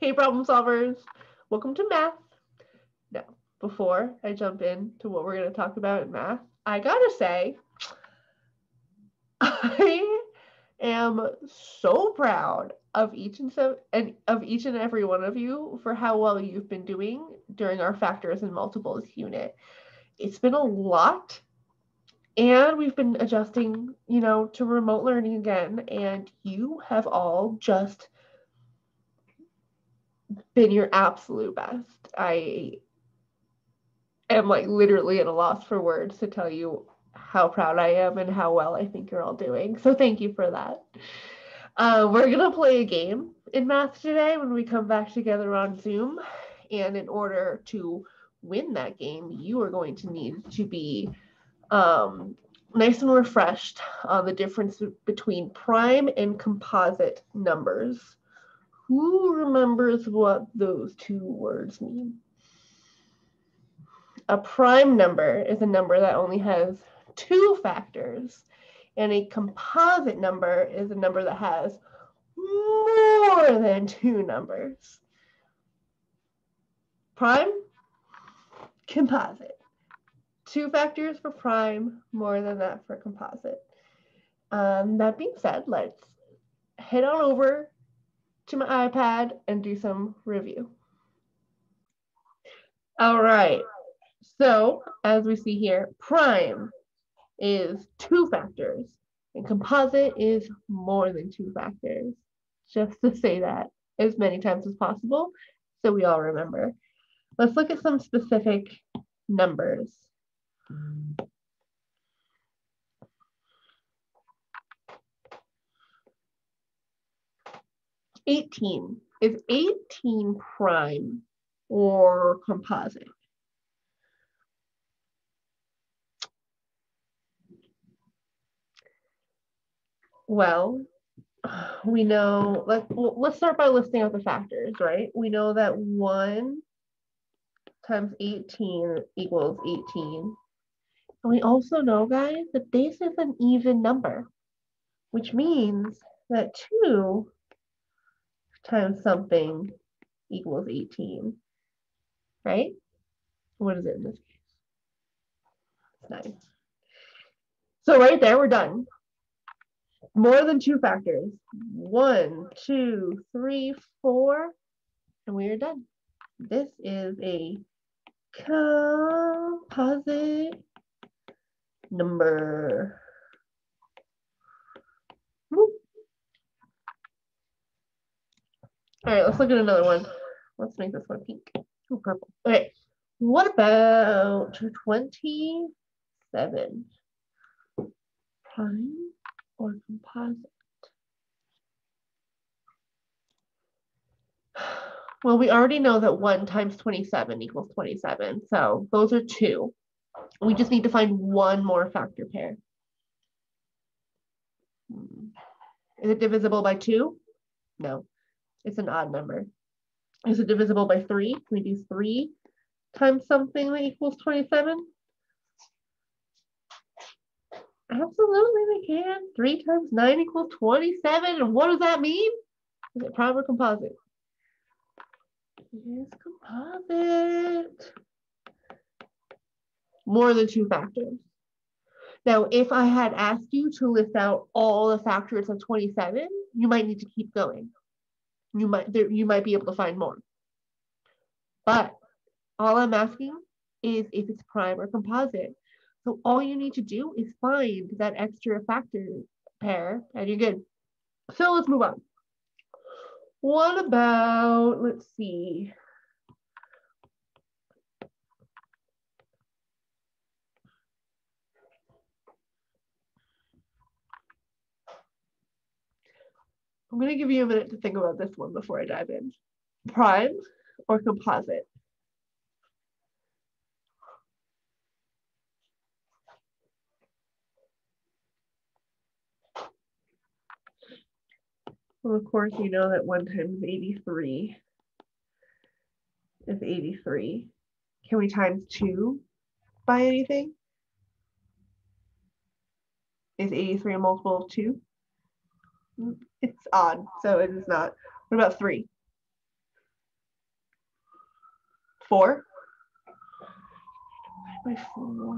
Hey, problem solvers. Welcome to math. Now, before I jump into what we're going to talk about in math, I got to say, I am so proud of each and so and of each and every one of you for how well you've been doing during our factors and multiples unit. It's been a lot and we've been adjusting, you know, to remote learning again and you have all just been your absolute best. I am like literally at a loss for words to tell you how proud I am and how well I think you're all doing. So thank you for that. Uh, we're going to play a game in math today when we come back together on Zoom. And in order to win that game, you are going to need to be um, nice and refreshed on the difference between prime and composite numbers. Who remembers what those two words mean? A prime number is a number that only has two factors, and a composite number is a number that has more than two numbers. Prime, composite. Two factors for prime, more than that for composite. Um, that being said, let's head on over to my iPad and do some review. All right, so as we see here, prime is two factors and composite is more than two factors. Just to say that as many times as possible so we all remember. Let's look at some specific numbers. Eighteen. Is 18 prime or composite? Well, we know, let, let's start by listing out the factors, right? We know that 1 times 18 equals 18. And we also know, guys, that this is an even number, which means that 2 times something equals 18, right? What is it in this case? It's 9. So right there, we're done more than two factors. One, two, three, four, and we are done. This is a composite number. All right, let's look at another one. Let's make this one pink. Ooh, purple. Okay, what about 27? Prime or composite? Well, we already know that 1 times 27 equals 27. So those are two. We just need to find one more factor pair. Hmm. Is it divisible by 2? No, it's an odd number. Is it divisible by 3? Can we do 3 times something that equals 27? Absolutely, we can. Three times nine equals 27. And what does that mean? Is it prime or composite? It is composite. More than two factors. Now, if I had asked you to list out all the factors of 27, you might need to keep going. You might there, you might be able to find more. But all I'm asking is if it's prime or composite. So all you need to do is find that extra factor pair and you're good. So let's move on. What about, let's see. I'm going to give you a minute to think about this one before I dive in. Prime or composite? Well, of course, you know that 1 times 83 is 83. Can we times 2 by anything? Is 83 a multiple of 2? It's odd, so it is not. What about 3? Four. By four,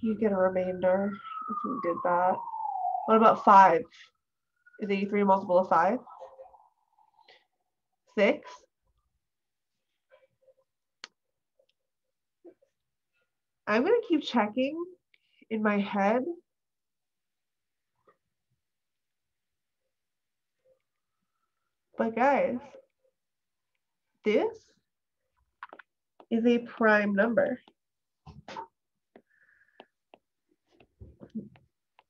you get a remainder if we did that. What about five? Is 83 a multiple of five? Six. I'm gonna keep checking in my head. But guys, this is a prime number.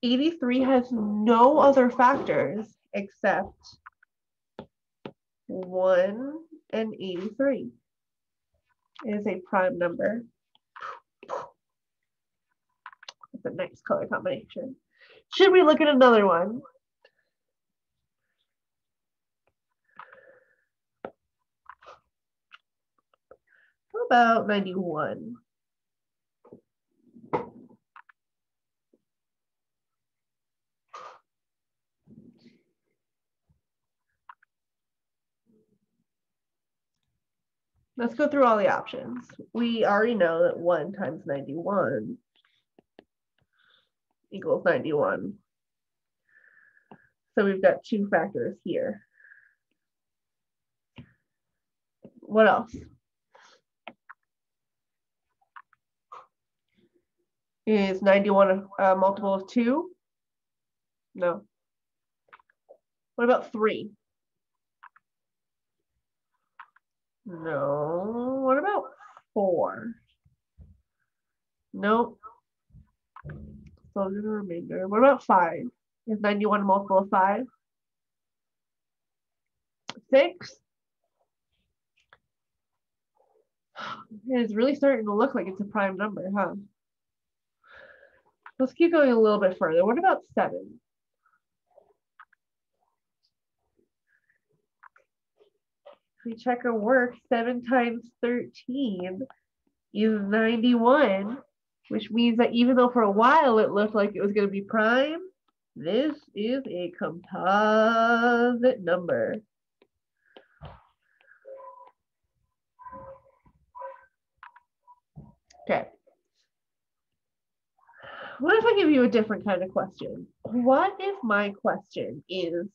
83 has no other factors except 1 and 83. It is a prime number. It's a nice color combination. Should we look at another one? About 91? Let's go through all the options. We already know that 1 times 91 equals 91. So we've got two factors here. What else? Is 91 a, a multiple of 2? No. What about 3? No. What about 4? Nope. So the remainder. What about 5? Is 91 a multiple of 5? 6? It's really starting to look like it's a prime number, huh? Let's keep going a little bit further. What about seven? If we check our work, seven times 13 is 91, which means that even though for a while it looked like it was going to be prime, this is a composite number. Okay what if I give you a different kind of question? What if my question is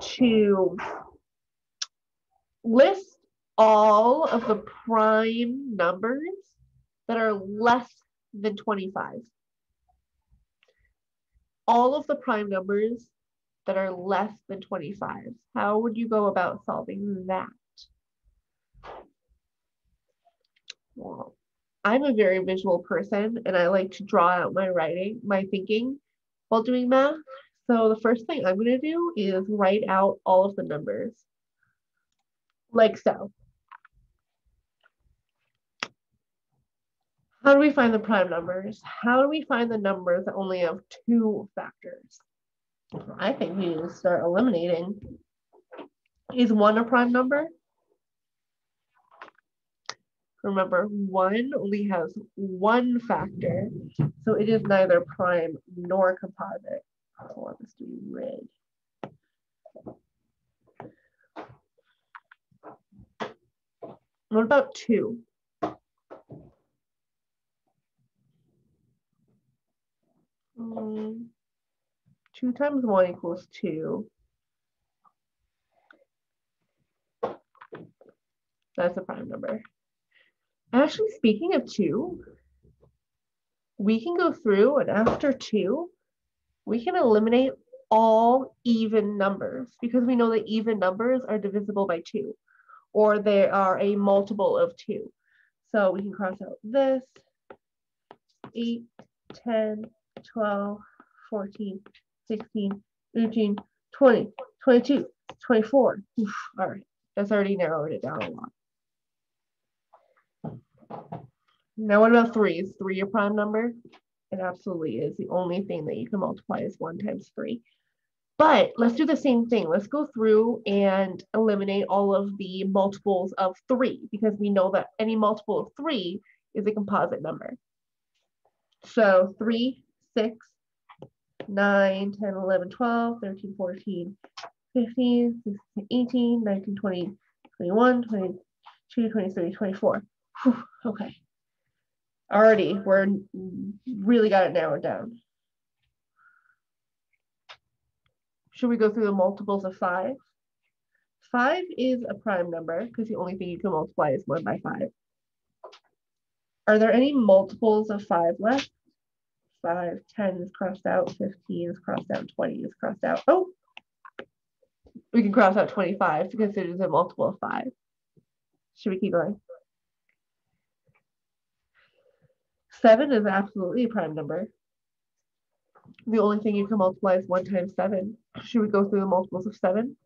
to list all of the prime numbers that are less than 25? All of the prime numbers that are less than 25. How would you go about solving that? Well, I'm a very visual person and I like to draw out my writing, my thinking while doing math. So the first thing I'm going to do is write out all of the numbers like so. How do we find the prime numbers? How do we find the numbers that only have two factors? I think we need to start eliminating. Is one a prime number? Remember, one only has one factor, so it is neither prime nor composite. I want this to be red. What about two? Um, two times one equals two. That's a prime number. Actually, speaking of two, we can go through and after two, we can eliminate all even numbers because we know that even numbers are divisible by two or they are a multiple of two. So we can cross out this, 8, 10, 12, 14, 16, 18, 20, 22, 24. Oof, all right, that's already narrowed it down a lot. Now, what about three? Is three a prime number? It absolutely is. The only thing that you can multiply is one times three. But let's do the same thing. Let's go through and eliminate all of the multiples of three because we know that any multiple of three is a composite number. So 3, 6, 9, 10, 11, 12, 13, 14, 15, 16, 18, 19, 20, 21, 22, 23, 24. Whew, okay. Already, we're really got it narrowed down. Should we go through the multiples of five? Five is a prime number because the only thing you can multiply is one by five. Are there any multiples of five left? Five, 10 is crossed out, 15 is crossed out, 20 is crossed out. Oh, we can cross out 25 because it is a multiple of five. Should we keep going? Seven is absolutely a prime number. The only thing you can multiply is one times seven. Should we go through the multiples of seven?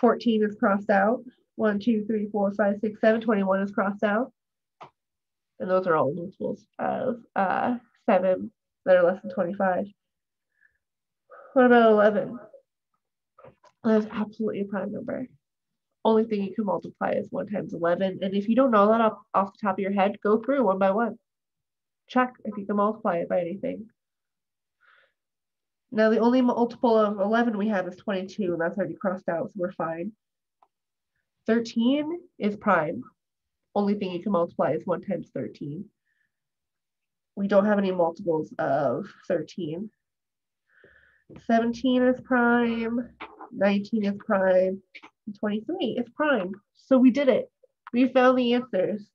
14 is crossed out. One, two, three, four, five, six, seven. 21 is crossed out. And those are all multiples of uh, seven that are less than 25. What about 11? That's absolutely a prime number. Only thing you can multiply is 1 times 11. And if you don't know that off, off the top of your head, go through one by one. Check if you can multiply it by anything. Now the only multiple of 11 we have is 22, and that's already crossed out, so we're fine. 13 is prime. Only thing you can multiply is 1 times 13. We don't have any multiples of 13. 17 is prime, 19 is prime, 23 is prime. So we did it. We found the answers.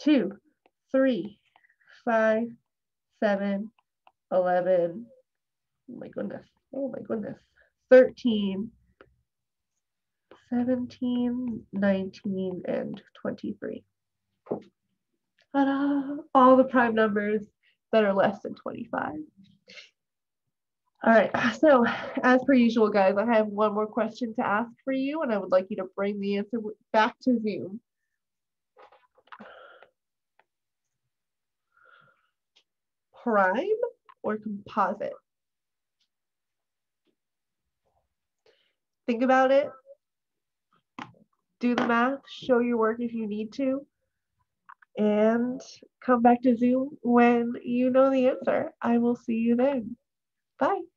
2, 3, 5, 7, 11, oh my goodness, oh my goodness, 13, 17, 19, and 23. Ta-da! All the prime numbers that are less than 25. All right, so as per usual, guys, I have one more question to ask for you, and I would like you to bring the answer back to Zoom. Prime or composite? Think about it. Do the math, show your work if you need to, and come back to Zoom when you know the answer. I will see you then. Bye.